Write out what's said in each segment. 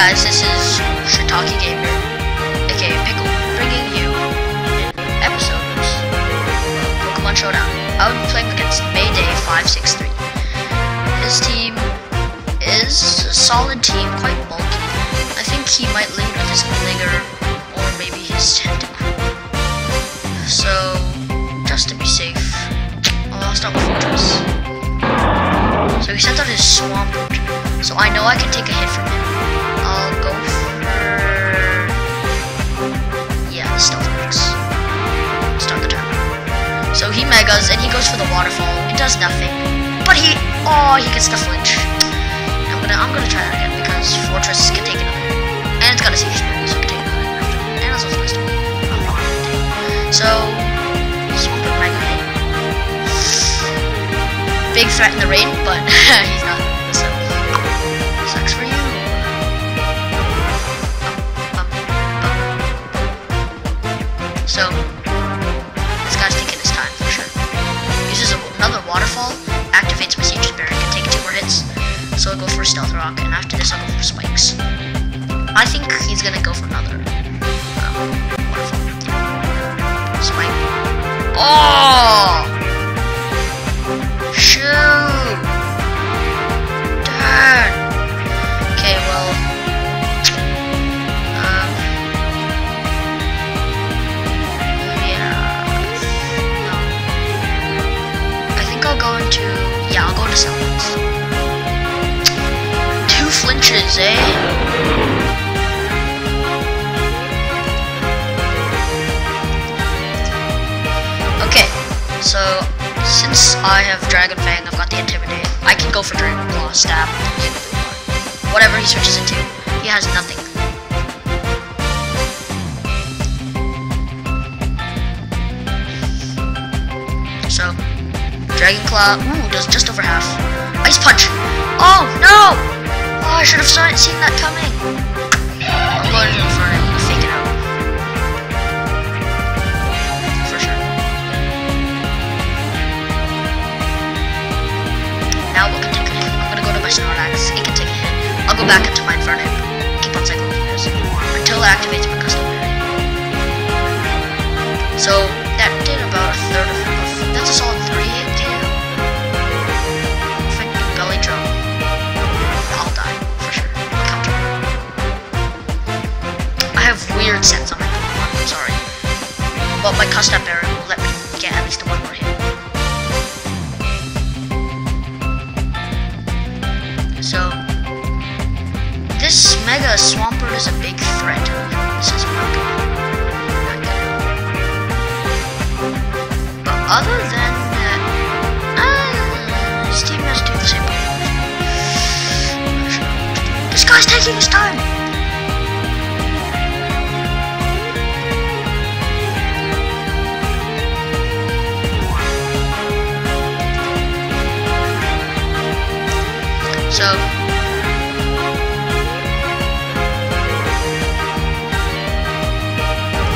guys, this is Shitake Gamer, aka Pickle, bringing you episodes of Pokemon Showdown. I will be playing against Mayday 563. His team is a solid team, quite bulky. I think he might lead with his Gligar or maybe his Tentacool. So, just to be safe, I'll start with Forretress. So he sent out his Swampert, so I know I can take a hit from him. He megas and he goes for the waterfall. It does nothing, but he oh he gets the flinch. I'm gonna I'm gonna try that again because Forretress can take another, and it's got a safety spring, so it can take another. And that's also nice to. So Swampert Mega hit. Big threat in the rain, but I think he's gonna go for another um. Spike. Oh! Shoot! Darn! Okay, well. Um. Yeah. I think I'll go into. Yeah, I'll go into Salamence. Two flinches, eh? So since I have Dragon Fang, I've got the Intimidate. I can go for Dragon Claw, Stab, whatever he switches into. He has nothing. So, Dragon Claw, ooh, does just over half. Ice Punch! Oh, no! Oh, I should have seen that coming. My Snorlax. It can take a hit. I'll go back into my Infernape. Keep on cycling through this until it activates my Custap Berry. So that did about a third of, of that's a solid three hit KO. Freaking belly drum. I'll die for sure. I have weird sets on my Pokemon. I'm sorry, but my Custap Berry will let me get at least one more hit. So, this Mega Swampert is a big threat. This. Not good. But other than that, uh, his team has to do the same. This guy's taking his time! So,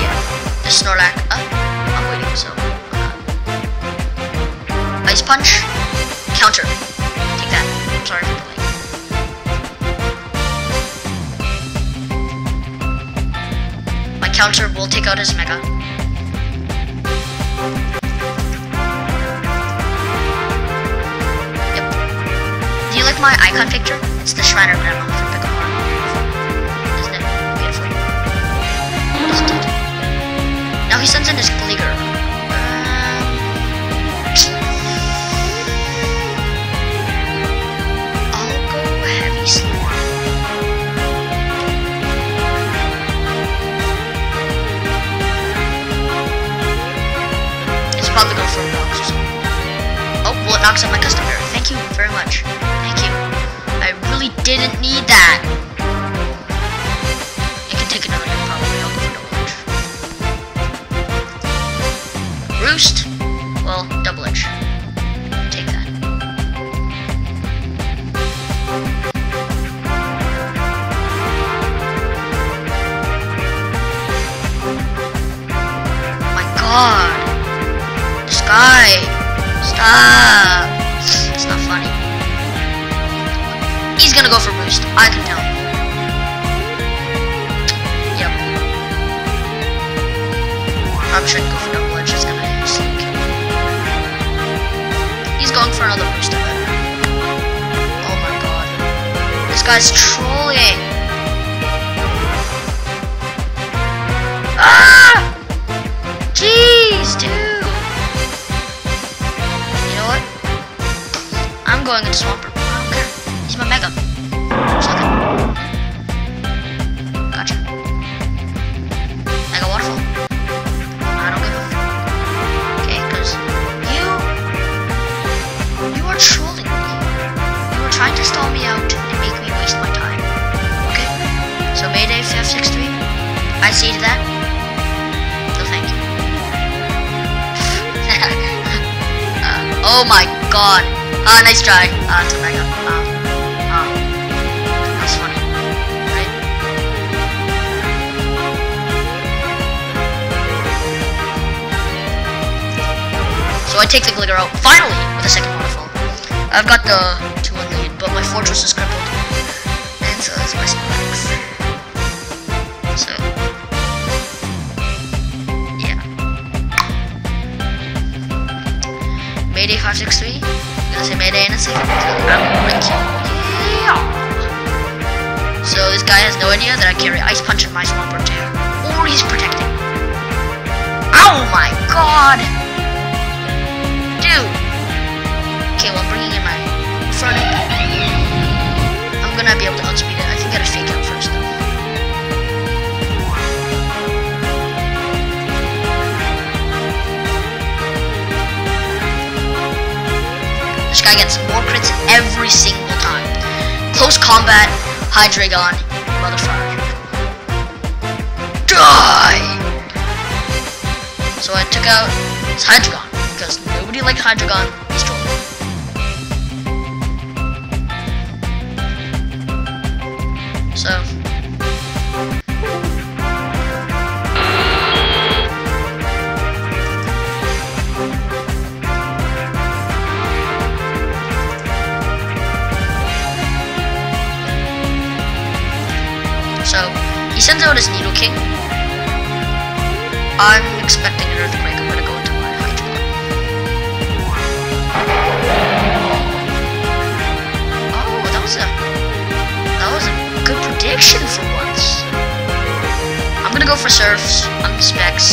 yeah, the Snorlax. Uh, I'm waiting, so. Uh, Ice Punch, counter. Take that. I'm sorry for delaying. My counter will take out his Mega. My icon picture? It's the Shriner Grandma from Pickleball. Isn't it beautiful? Isn't it? Now he sends in his Gligar. Um, go. It's probably going for a box or something. Oh, well, it knocks out my Custap. Thank you very much. Thank you. I really didn't need that. It can take another probably. I'll go for double edge. Roost. Well, double edge. Take that. My god. Guy. Stop. I don't know. Yep. I'm sure go for double edge. Gonna sneak. He's going for another booster. Oh my god. This guy's trolling. Ah! Jeez, dude. You know what? I'm going in swamp. Oh my god. Ah, nice try. Ah, it's a mega. Ah, ah. That's funny. Right? So I take the Gligar out, finally, with a second waterfall. I've got the 2-1 lead, but my Forretress is crippled. 563. I'm gonna say Mayday in. I'm gonna. Yeah! So this guy has no idea that I carry Ice Punch in my Swampert too. Or he's protecting. Oh my god! Dude! Okay, well I'm bringing in my front. I'm gonna be able to outspeed it. I can get a fake out first though. This guy gets more crits every single time. Close combat, Hydreigon, motherfucker. Die! So I took out his Hydreigon, because nobody liked Hydreigon. So, so sends out his Nidoking. I'm expecting an earthquake. I'm gonna go into my Hydreigon. Oh, that was a that was a good prediction for once. I'm gonna go for surfs on the specs.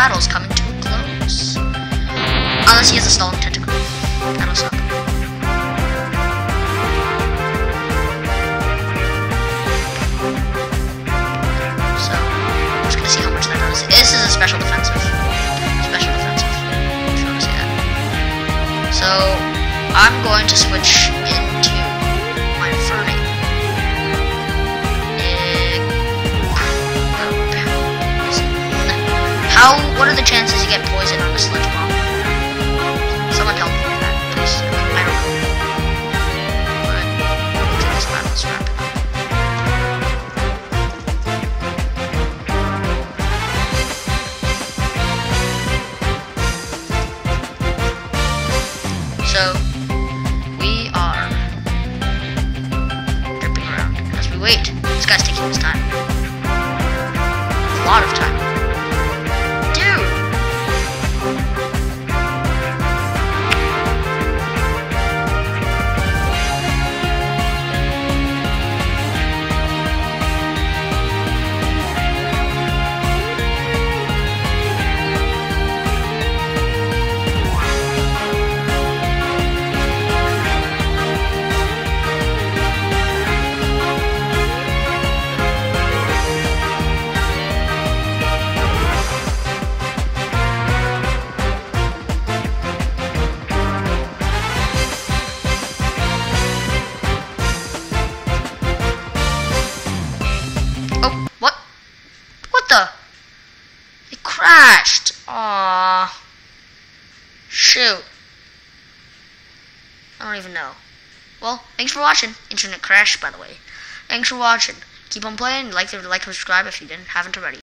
Is coming to a close. Unless he has a stalling Tentacruel. That'll suck. So, I'm just gonna see how much that does. This is a special defensive. Special defensive. So, I'm going to switch How, what are the chances you get poisoned on a sludge bomb? Crashed. Aww. Shoot. I don't even know. Well, thanks for watching. Internet crash, by the way. Thanks for watching. Keep on playing. Like, like, subscribe if you didn't haven't already.